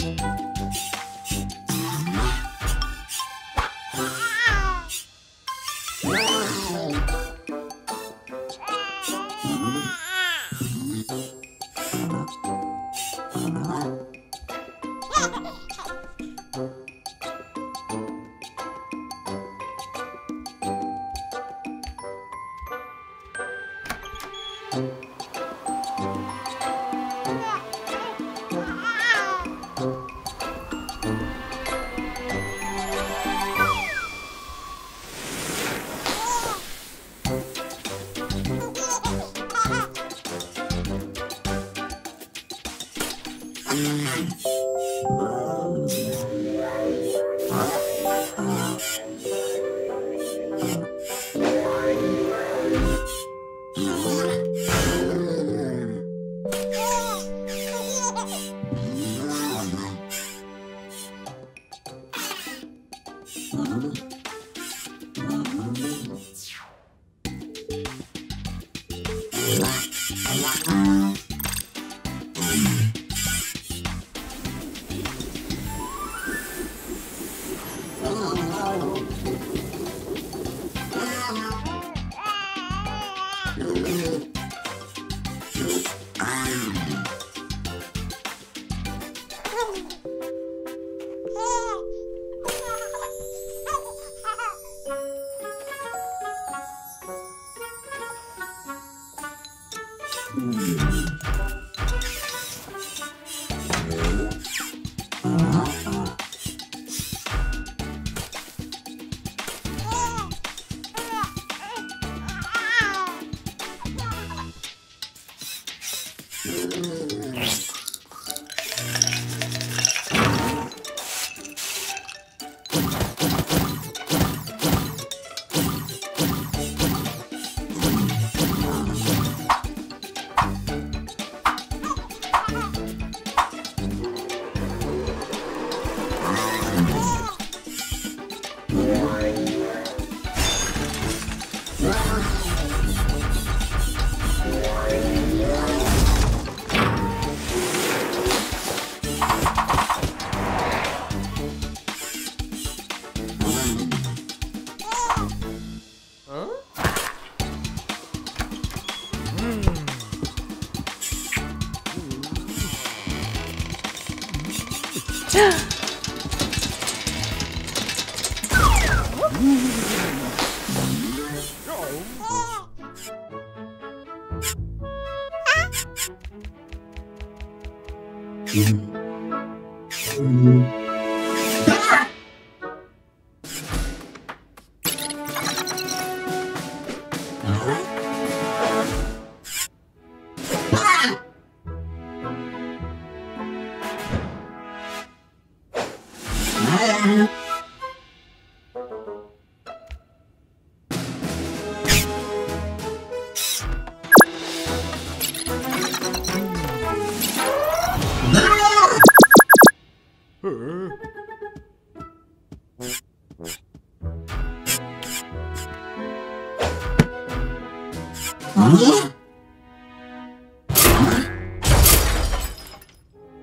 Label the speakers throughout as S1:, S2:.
S1: thank you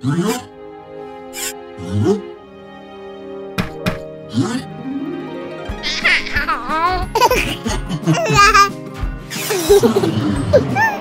S1: Ha ha ha!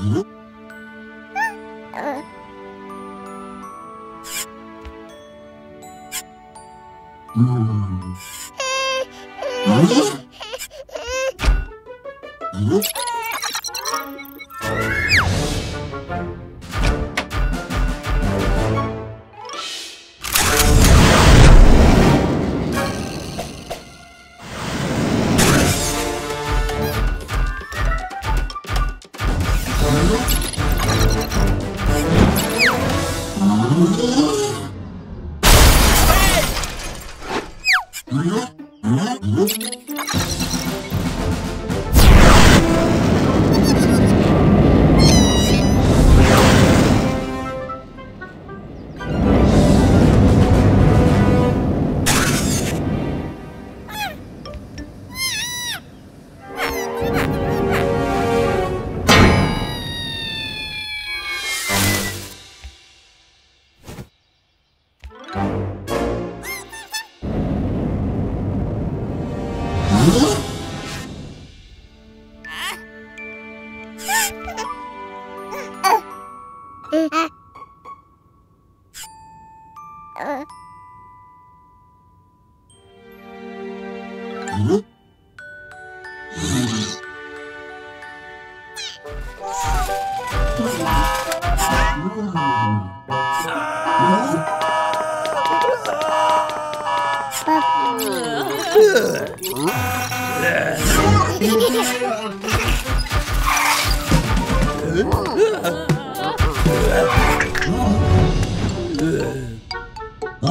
S1: うん。うん。うん。うん。うん。うん。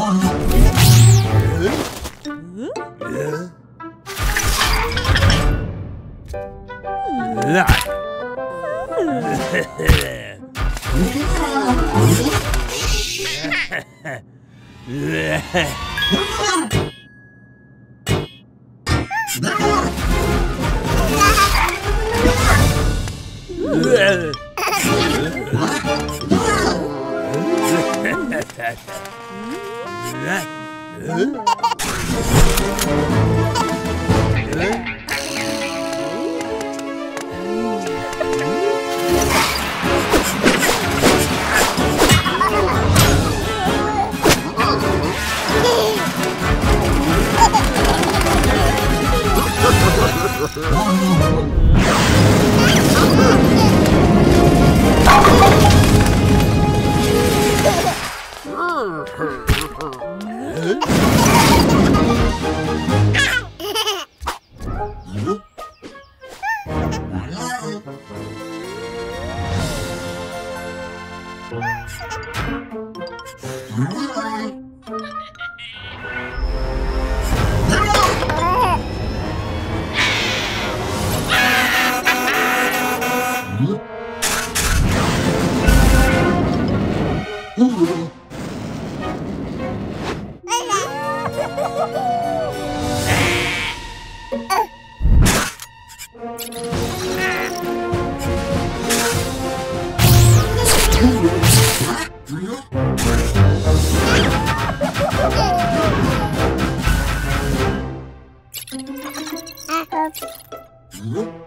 S1: Hehehe Viu?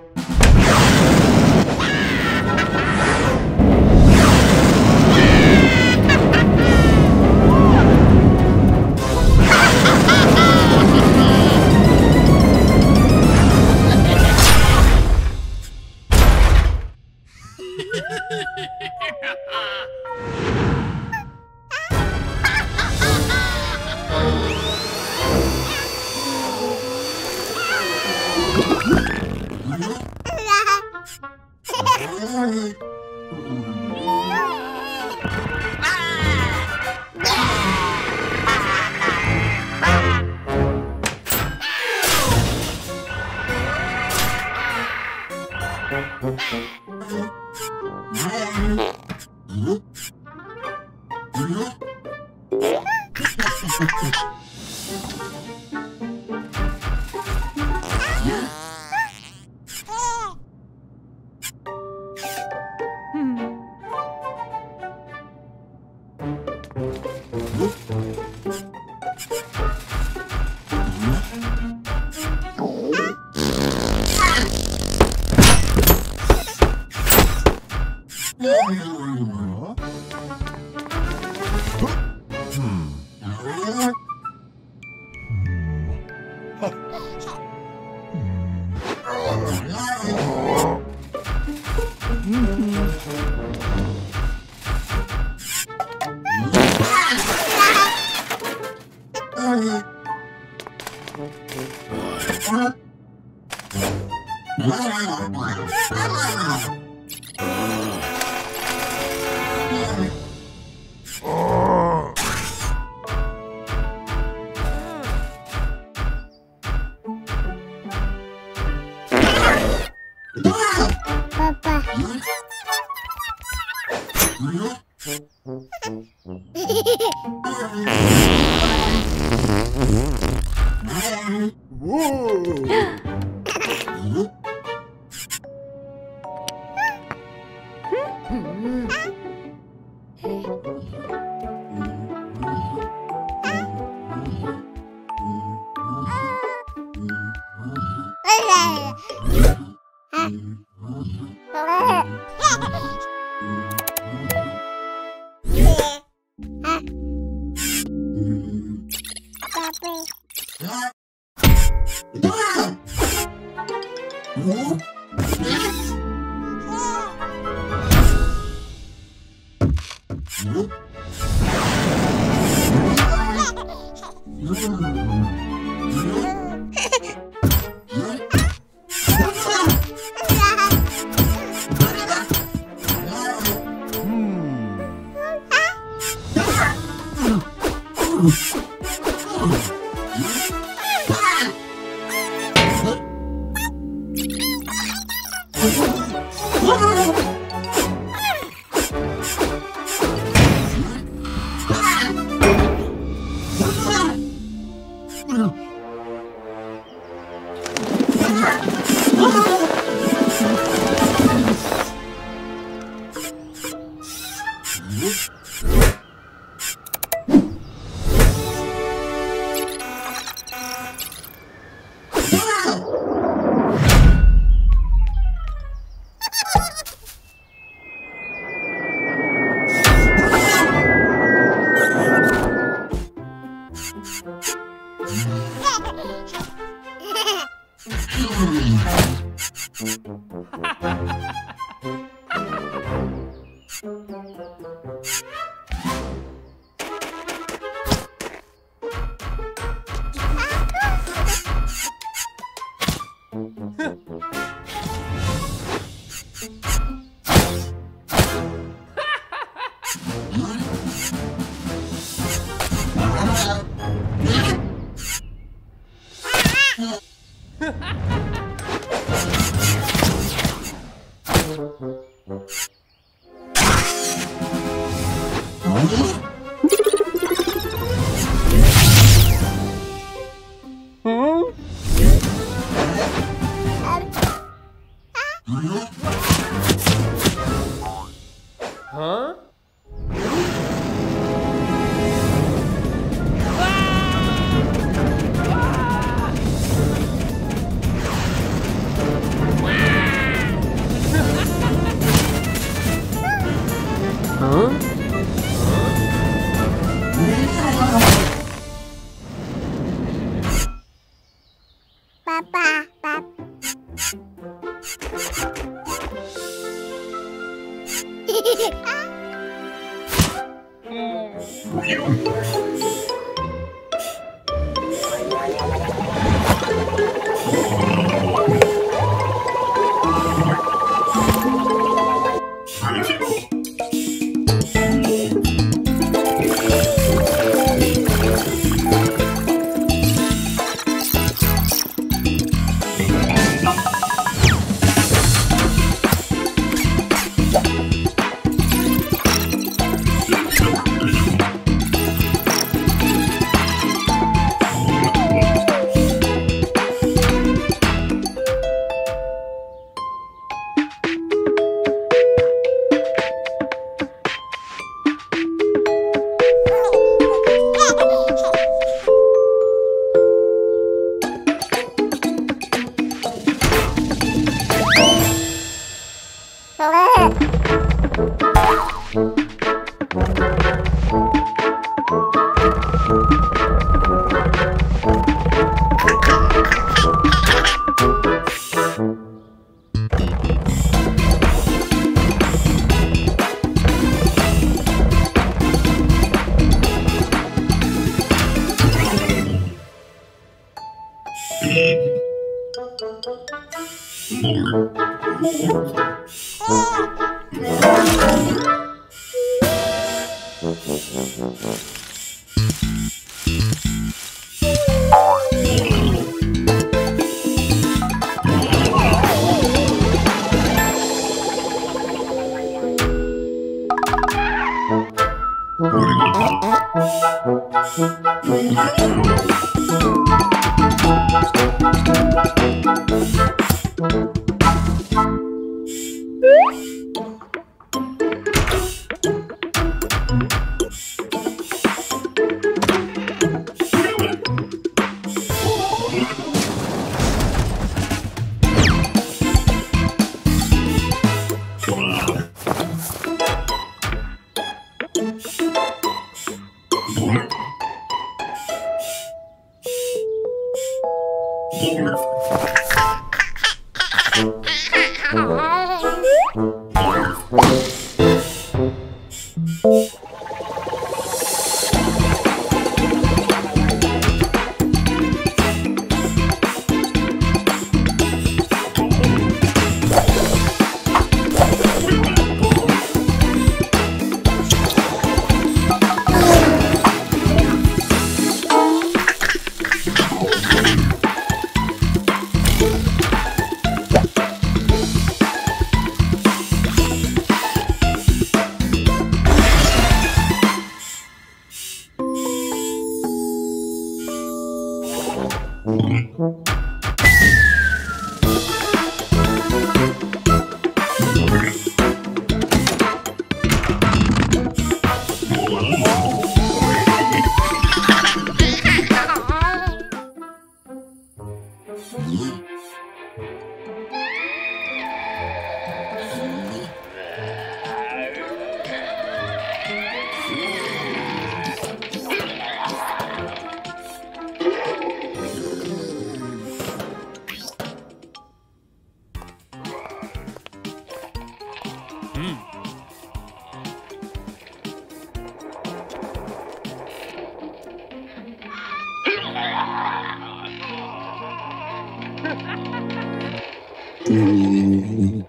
S1: Mm-hmm.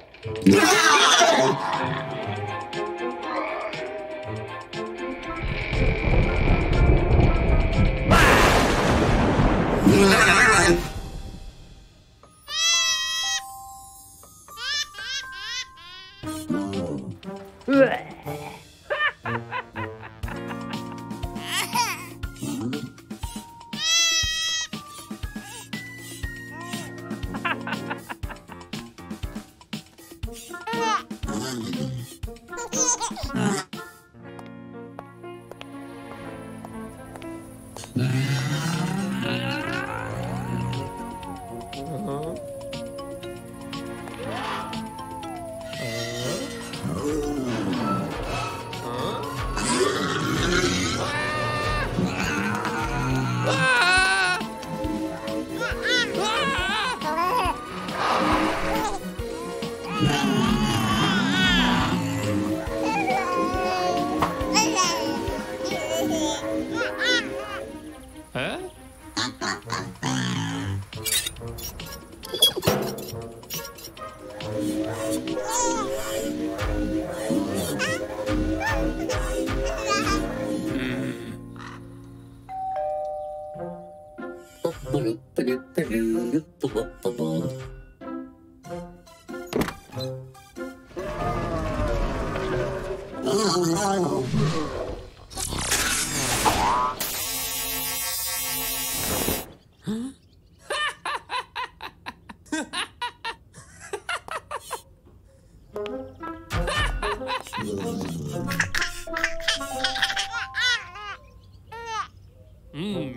S1: うん。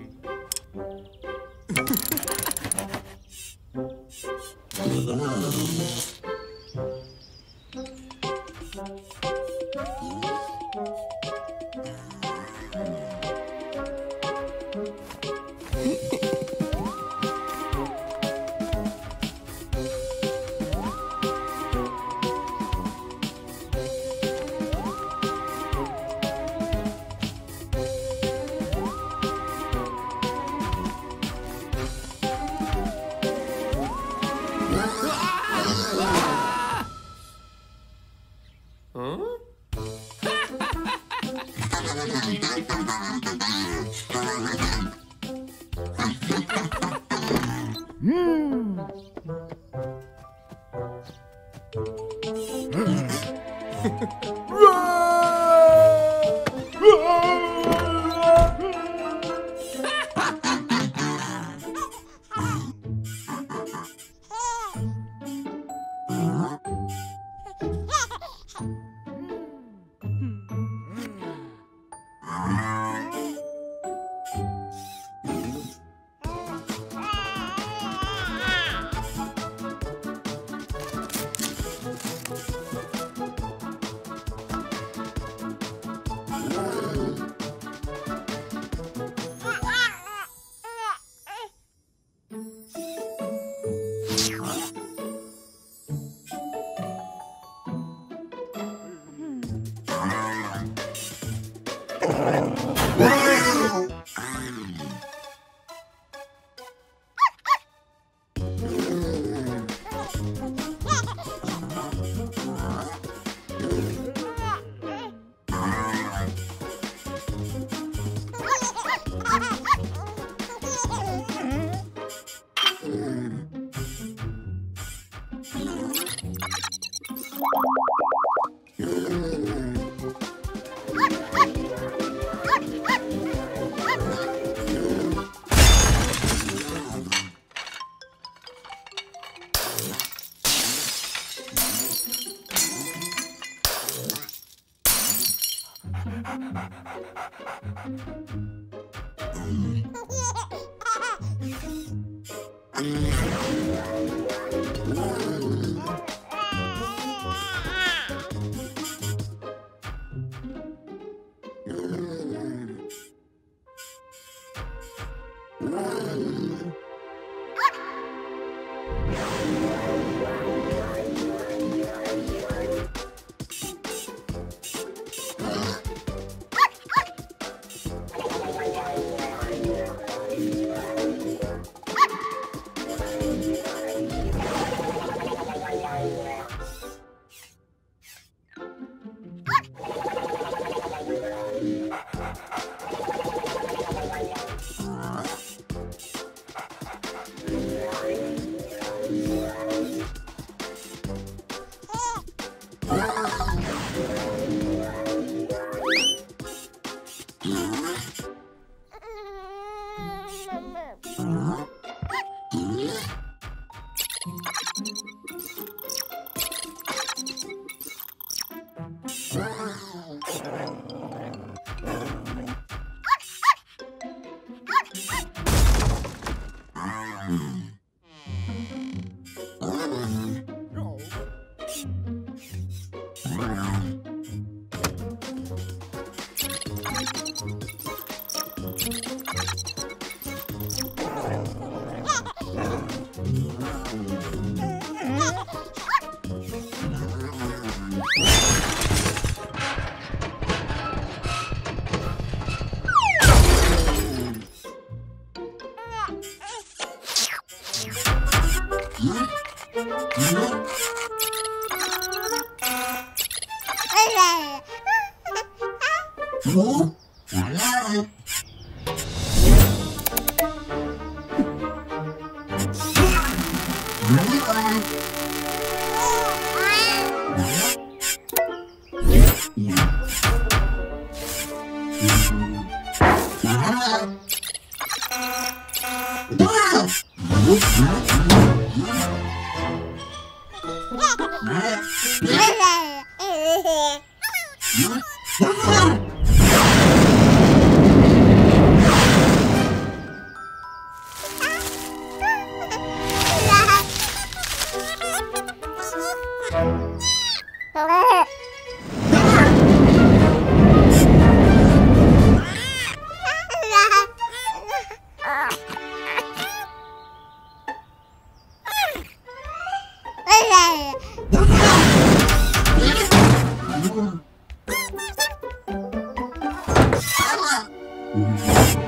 S1: Mm-hmm.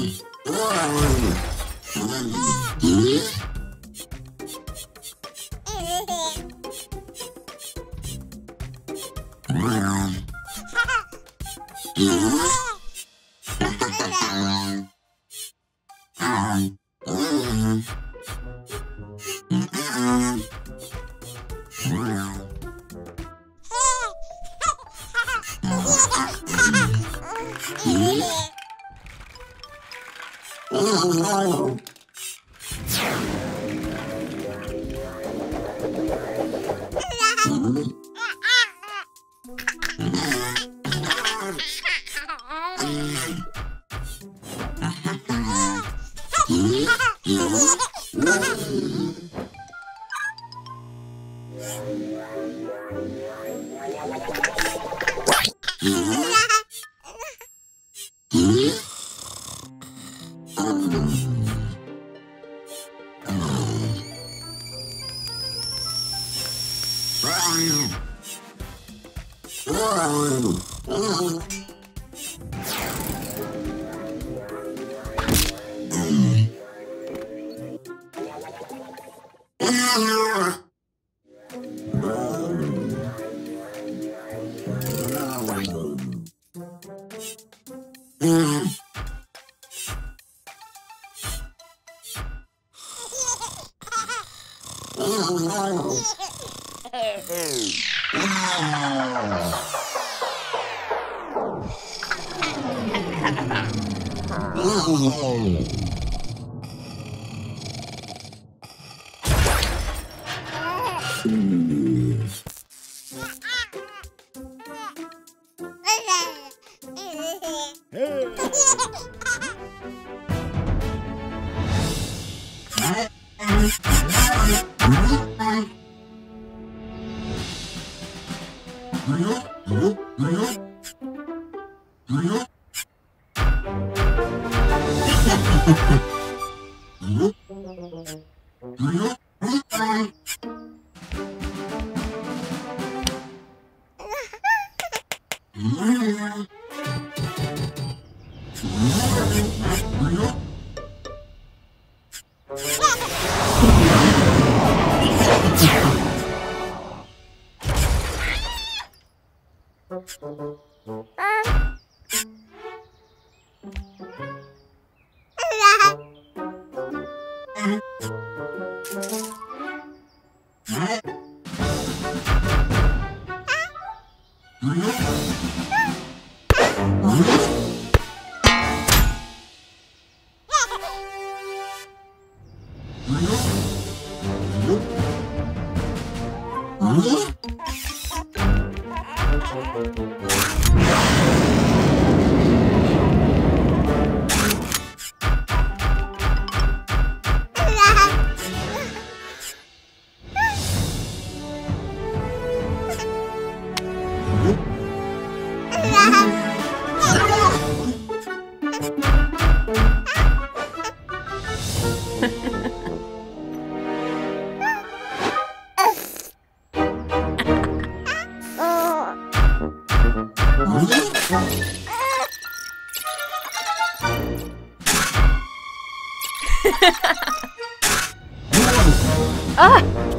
S1: Olá, hum. News. ah!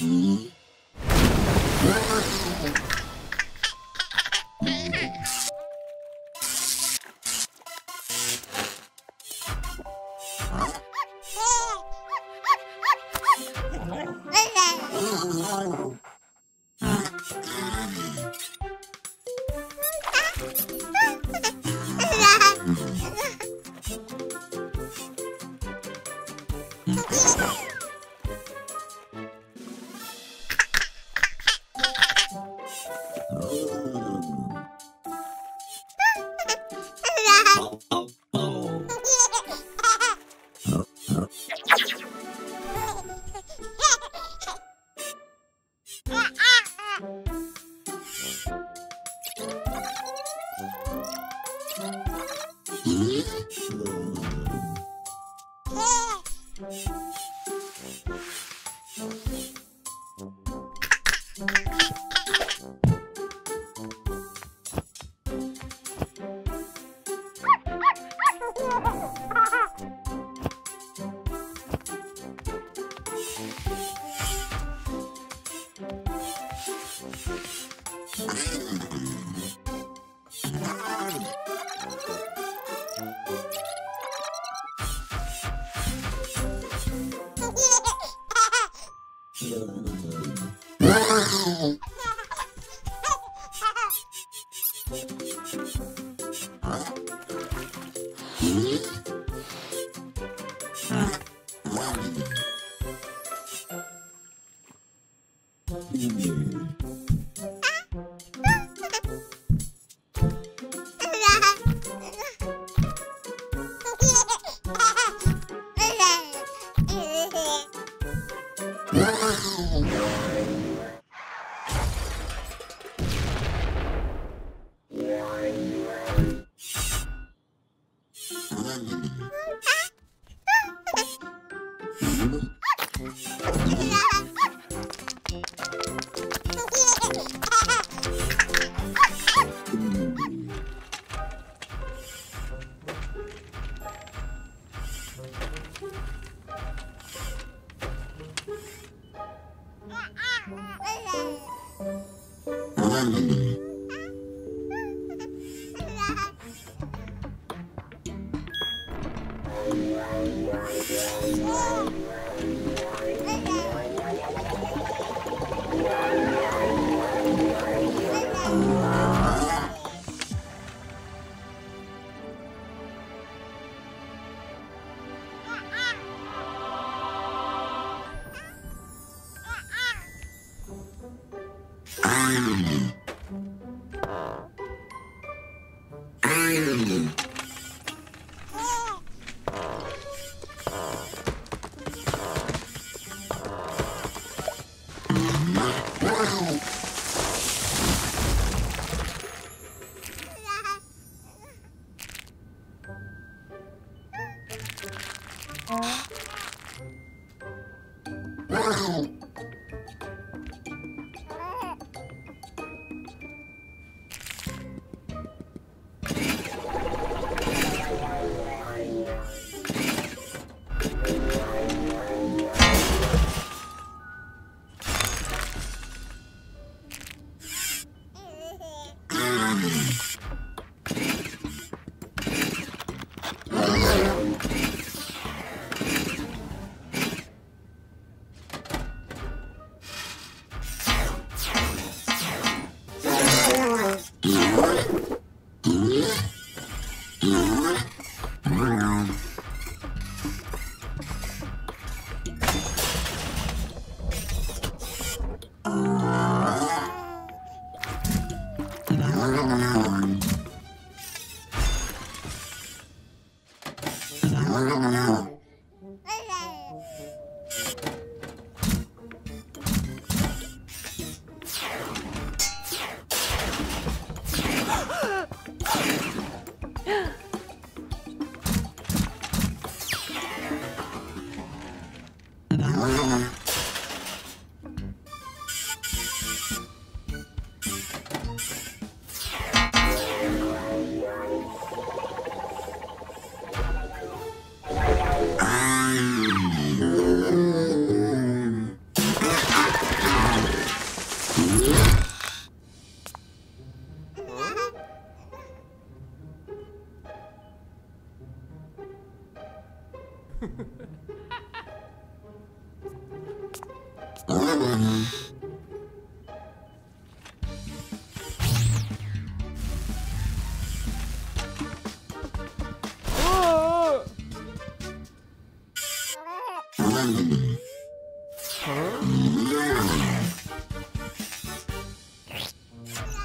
S1: Hmm?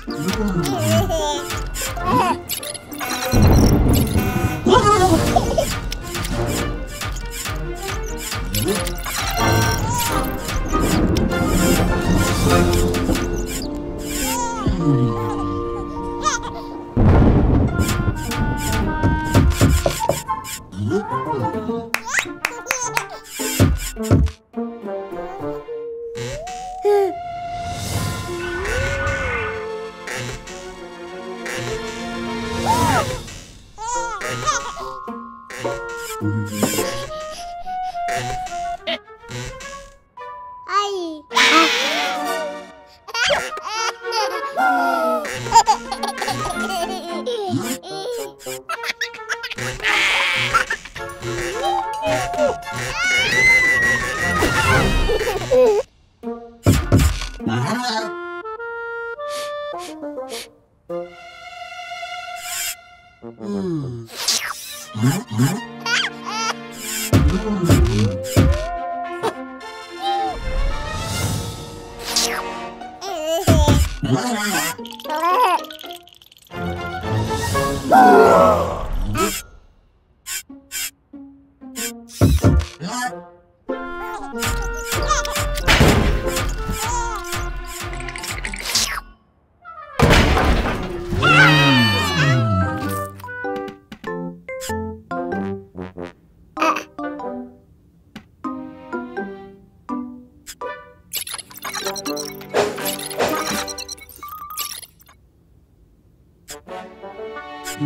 S1: 如果。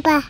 S1: 爸爸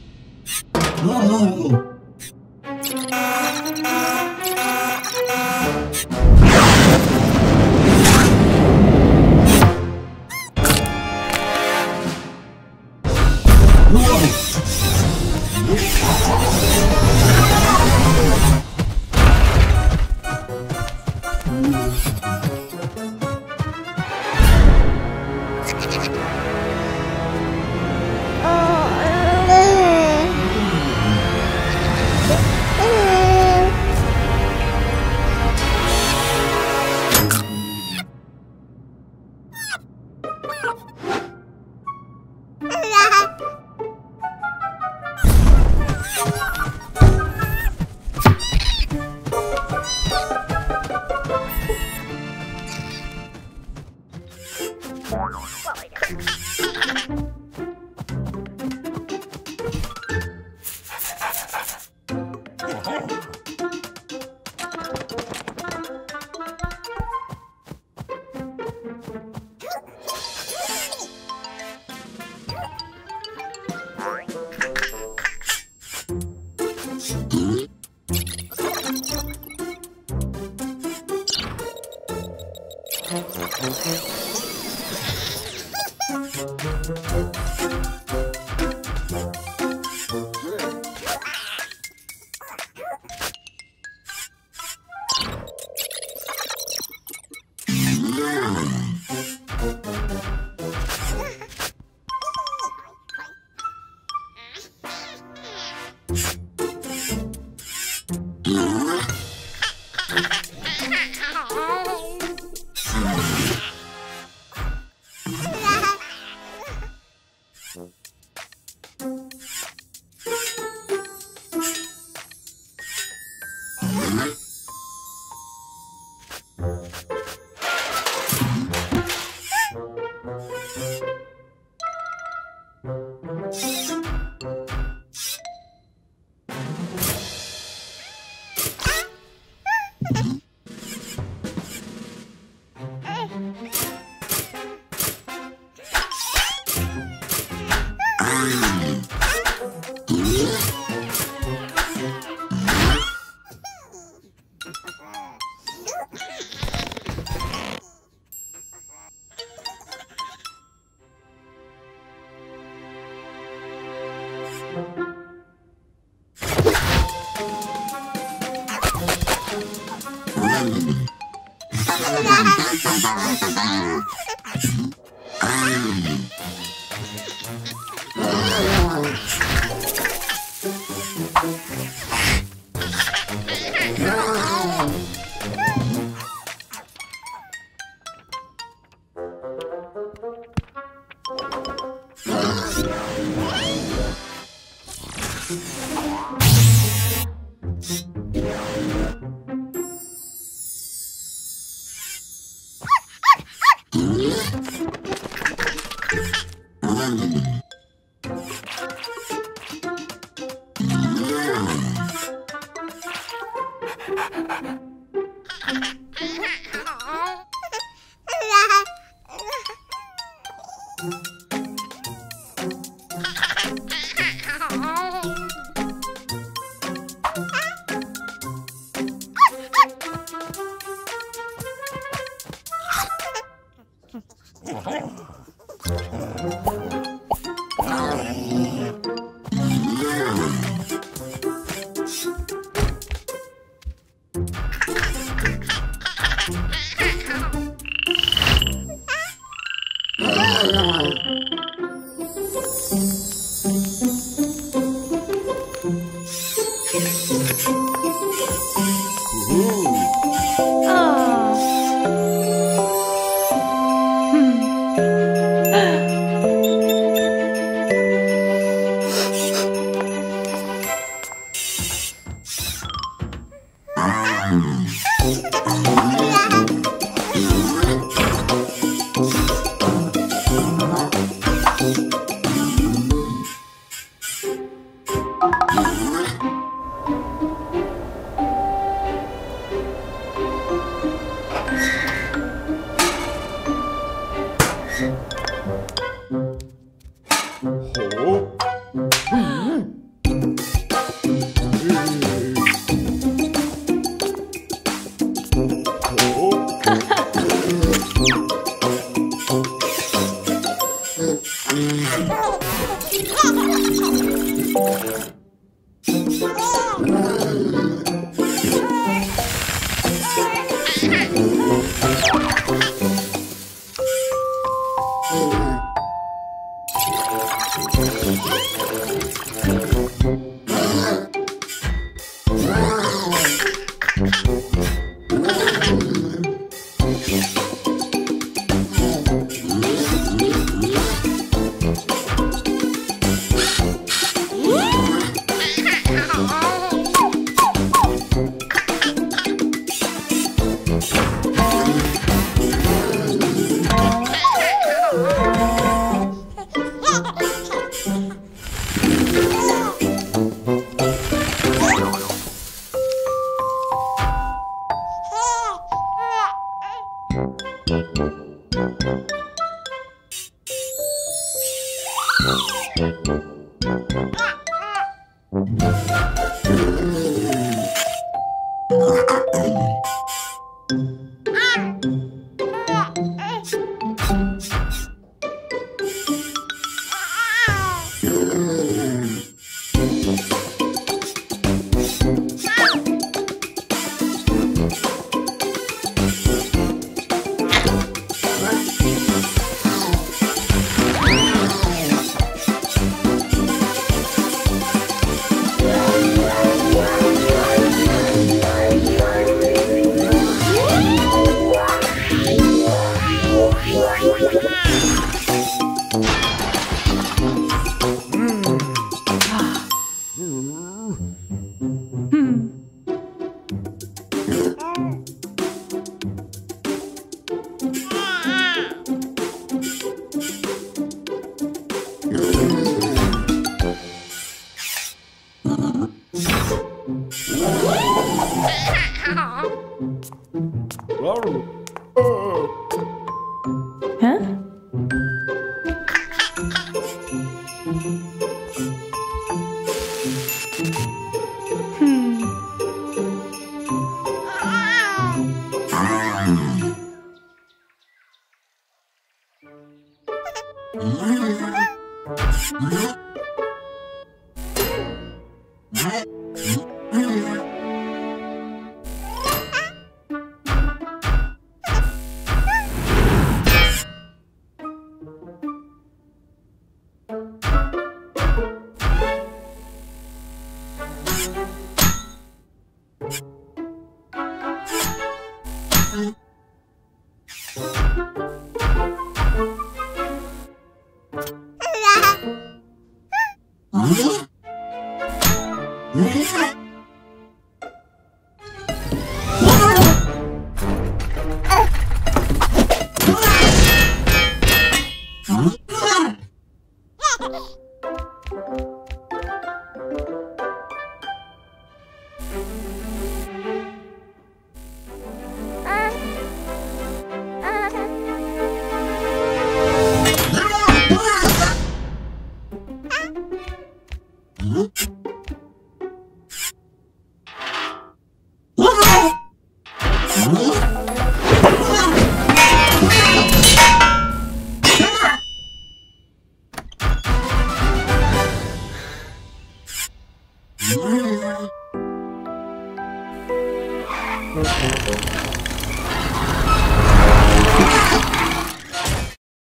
S1: Thank you. Ballroom。